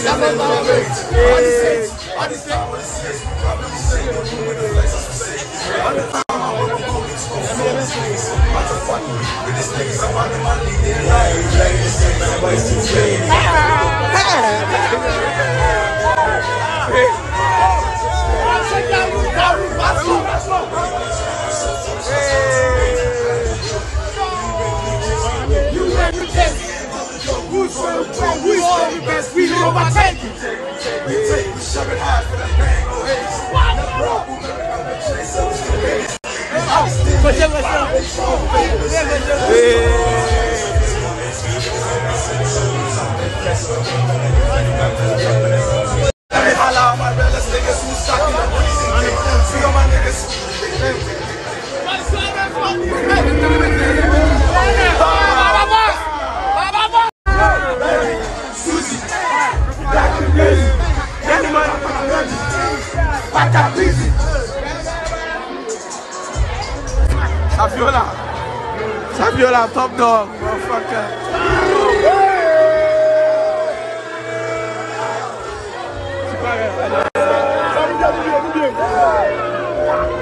Yes, I'm not the saints, all the saints. All the saints, all the saints. too fake. You take, that bang, oh hey. No problem, never Yeah. Pata busy. Saviola. Saviola, top dog, motherfucker. Thank